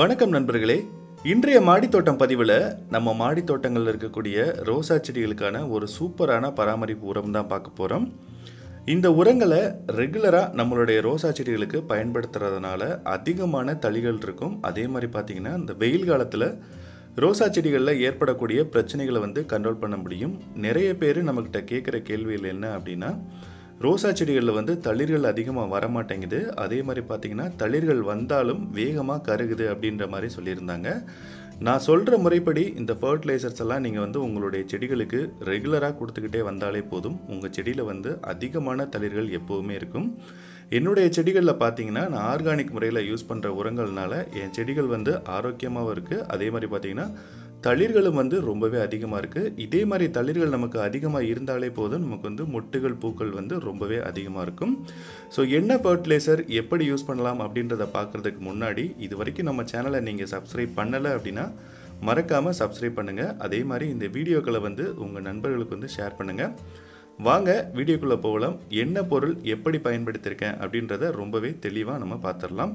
வணக்கம் நண்பர்களே. இன்றைய மாடித்தோட்டம் பதிவில் நம்ம மாடித்தோட்டங்களில் இருக்கக்கூடிய ரோசா செடிகளுக்கான ஒரு சூப்பரான பராமரிப்பு உரம் தான் பார்க்க போகிறோம் இந்த உரங்களை ரெகுலராக நம்மளுடைய ரோசா செடிகளுக்கு பயன்படுத்துறதுனால அதிகமான தளிகள் இருக்கும். அதே மாதிரி பார்த்திங்கன்னா இந்த வெயில் காலத்தில் ரோசா செடிகளில் ஏற்படக்கூடிய பிரச்சனைகளை வந்து கண்ட்ரோல் பண்ண முடியும். நிறைய பேர் நம்மக்கிட்ட கேட்குற கேள்விகள் என்ன அப்படின்னா ரோசா செடிகளில் வந்து தளிர்கள் அதிகமாக வர மாட்டேங்குது அதே மாதிரி பார்த்தீங்கன்னா தளிர்கள் வந்தாலும் வேகமாக கருகுது அப்படின்ற மாதிரி சொல்லியிருந்தாங்க. நான் சொல்கிற முறைப்படி இந்த ஃபர்டிலைசர்ஸ் எல்லாம் நீங்கள் வந்து உங்களுடைய செடிகளுக்கு ரெகுலராக கொடுத்துக்கிட்டே வந்தாலே போதும். உங்கள் செடியில் வந்து அதிகமான தளிர்கள் எப்போவுமே இருக்கும். என்னுடைய செடிகளில் பார்த்தீங்கன்னா நான் ஆர்கானிக் முறையில் யூஸ் பண்ணுற உரங்கள்னால என் செடிகள் வந்து ஆரோக்கியமாகவும் இருக்குது அதே மாதிரி பார்த்தீங்கன்னா தளிர்களும் வந்து ரொம்பவே அதிகமாக இருக்குது இதே மாதிரி தளிர்கள் நமக்கு அதிகமாக இருந்தாலே போதும். நமக்கு வந்து மொட்டுகள் பூக்கள் வந்து ரொம்பவே அதிகமாக இருக்கும். ஸோ என்ன ஃபர்டிலைசர் எப்படி யூஸ் பண்ணலாம் அப்படின்றத பார்க்குறதுக்கு முன்னாடி இது வரைக்கும் நம்ம சேனலை நீங்கள் சப்ஸ்கிரைப் பண்ணலை அப்படின்னா மறக்காமல் சப்ஸ்கிரைப் பண்ணுங்கள் அதே மாதிரி இந்த வீடியோக்களை வந்து உங்கள் நண்பர்களுக்கு வந்து ஷேர் பண்ணுங்கள் வாங்க வீடியோக்குள்ளே போகலாம். என்ன பொருள் எப்படி பயன்படுத்தியிருக்கேன் அப்படின்றத ரொம்பவே தெளிவாக நம்ம பார்த்துடலாம்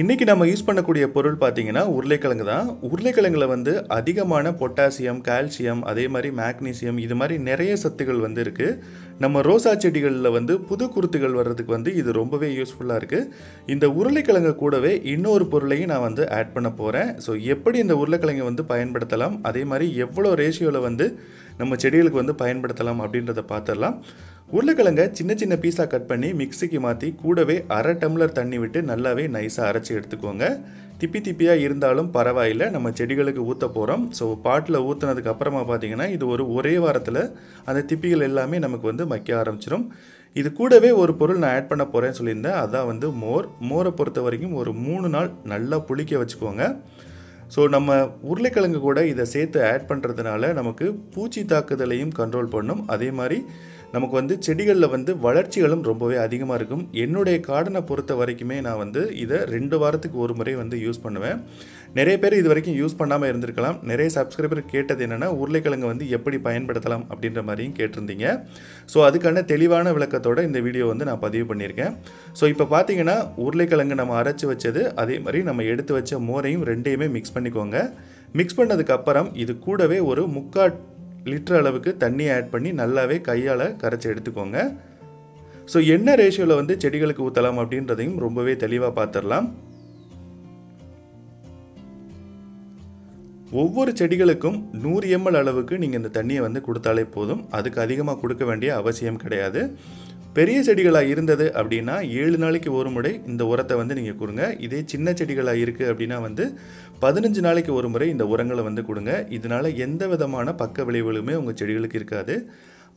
இன்றைக்கி நம்ம யூஸ் பண்ணக்கூடிய பொருள் பார்த்தீங்கன்னா உருளைக்கிழங்கு தான். உருளைக்கிழங்குல வந்து அதிகமான பொட்டாசியம் கால்சியம் அதே மாதிரி மேக்னீசியம் இது மாதிரி நிறைய சத்துக்கள் வந்து இருக்குது நம்ம ரோசா செடிகளில் வந்து புது குருத்துகள் வர்றதுக்கு வந்து இது ரொம்பவே யூஸ்ஃபுல்லாக இருக்குது இந்த உருளைக்கிழங்கு கூடவே இன்னொரு பொருளையும் நான் வந்து ஆட் பண்ண போகிறேன் ஸோ எப்படி இந்த உருளைக்கிழங்கை வந்து பயன்படுத்தலாம்? அதே மாதிரி எவ்வளோ ரேஷியோவில் வந்து நம்ம செடிகளுக்கு வந்து பயன்படுத்தலாம் அப்படின்றத பார்த்துடலாம். உருளைக்கிழங்க சின்ன சின்ன பீஸாக கட் பண்ணி மிக்சிக்கு மாற்றி கூடவே அரை டம்ளர் தண்ணி விட்டு நல்லாவே நைஸாக அரைச்சி எடுத்துக்கோங்க. திப்பி திப்பியாக இருந்தாலும் பரவாயில்லை. நம்ம செடிகளுக்கு ஊற்ற போகிறோம் ஸோ பாட்டில் ஊற்றுனதுக்கு அப்புறமா பார்த்தீங்கன்னா இது ஒரு ஒரே வாரத்தில் அந்த திப்பிகள் எல்லாமே நமக்கு வந்து மக்க ஆரம்பிச்சிடும் இது கூடவே ஒரு பொருள் நான் ஆட் பண்ண போகிறேன்னு சொல்லியிருந்தேன். அதான் வந்து மோர். மோரை பொறுத்த வரைக்கும் ஒரு மூணு நாள் நல்லா புளிக்க வச்சுக்கோங்க. ஸோ நம்ம உருளைக்கிழங்கு கூட இதை சேர்த்து ஆட் பண்ணுறதுனால நமக்கு பூச்சி தாக்குதலையும் கண்ட்ரோல் பண்ணும். அதே மாதிரி நமக்கு வந்து செடிகளில் வந்து வளர்ச்சிகளும் ரொம்பவே அதிகமாக இருக்கும். என்னுடைய கார்டனை பொறுத்த வரைக்குமே நான் வந்து இதை ரெண்டு வாரத்துக்கு ஒரு முறை வந்து யூஸ் பண்ணுவேன். நிறைய பேர் இது வரைக்கும் யூஸ் பண்ணாமல் இருந்திருக்கலாம். நிறைய சப்ஸ்கிரைபர் கேட்டது என்னென்னா உருளைக்கிழங்கு வந்து எப்படி பயன்படுத்தலாம் அப்படின்ற மாதிரியும் கேட்டிருந்தீங்க. ஸோ அதுக்கான தெளிவான விளக்கத்தோட இந்த வீடியோ வந்து நான் பதிவு பண்ணியிருக்கேன். ஸோ இப்போ பார்த்தீங்கன்னா உருளைக்கிழங்கு நம்ம அரைச்சி வச்சது அதே மாதிரி நம்ம எடுத்து வச்ச மோரையும் ரெண்டையுமே மிக்ஸ் பண்ணிக்கோங்க. மிக்ஸ் பண்ணதுக்கப்புறம் இது கூடவே ஒரு முக்கா லிட்டர் அளவுக்கு தண்ணி ஆட் பண்ணி நல்லாவே கையால் கரைச்சி எடுத்துக்கோங்க. ஸோ என்ன ரேஷியோவில் வந்து செடிகளுக்கு ஊற்றலாம் அப்படின்றதையும் ரொம்பவே தெளிவாக பார்த்துடலாம் ஒவ்வொரு செடிகளுக்கும் நூறு எம்எல் அளவுக்கு நீங்கள் இந்த தண்ணியை வந்து கொடுத்தாலே போதும். அதுக்கு அதிகமாக கொடுக்க வேண்டிய அவசியம் கிடையாது. பெரிய செடிகளாக இருந்தது அப்படின்னா ஏழு நாளைக்கு ஒரு முறை இந்த உரத்தை வந்து நீங்கள் கொடுங்க. இதே சின்ன செடிகளாக இருக்குது அப்படின்னா வந்து பதினஞ்சு நாளைக்கு ஒரு முறை இந்த உரங்களை வந்து கொடுங்க. இதனால் எந்த விதமான பக்க விளைவுகளுமே உங்கள் செடிகளுக்கு இருக்காது.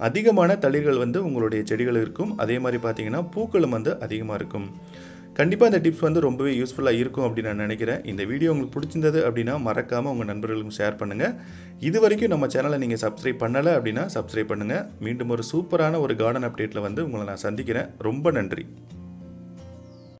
அதிகமான தளிர்கள் வந்து உங்களுடைய செடிகள் இருக்கும். அதே மாதிரி பார்த்தீங்கன்னா பூக்களும் வந்து அதிகமாக இருக்கும். கண்டிப்பாக இந்த டிப்ஸ் வந்து ரொம்பவே யூஸ்ஃபுல்லாக இருக்கும் அப்படின்னு நான் நினைக்கிறேன். இந்த வீடியோ உங்களுக்கு பிடிச்சிருந்தது அப்படின்னா மறக்காமல் உங்கள் நண்பர்களுக்கும் ஷேர் பண்ணுங்கள் இது வரைக்கும் நம்ம சேனலை நீங்கள் சப்ஸ்கிரைப் பண்ணலை அப்படின்னா சப்ஸ்கிரைப் பண்ணுங்கள் மீண்டும் ஒரு சூப்பரான ஒரு கார்டன் அப்டேட்டில் வந்து உங்களை நான் சந்திக்கிறேன். ரொம்ப நன்றி.